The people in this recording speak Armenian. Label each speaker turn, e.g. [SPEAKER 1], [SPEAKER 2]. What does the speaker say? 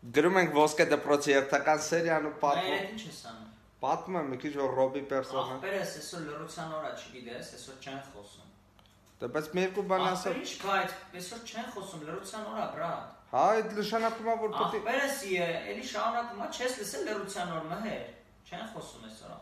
[SPEAKER 1] Գրում ենք ոսկե դպրոցի երթական սերիան ու
[SPEAKER 2] Այ
[SPEAKER 1] պատմում։
[SPEAKER 2] այդ ինչ ես անում։
[SPEAKER 1] Պատմում եմ մի քիչ որ Ռոբի պերսոնա։
[SPEAKER 2] Ախպերս այսօր լրության օրա չգիտես, այսօր չեն խոսում։
[SPEAKER 1] Դե բայց մի երկու բան ասա։
[SPEAKER 2] Ախպեր ինչ կա այդ, այսօր չեն խոսում լրության օրա, բրատ։
[SPEAKER 1] Հա, այդ նշանակում է որ պետք է
[SPEAKER 2] Ախպերս է, էլի շարունակում է, չես լսել լրության օր մհեր։ Չեն խոսում այսօր։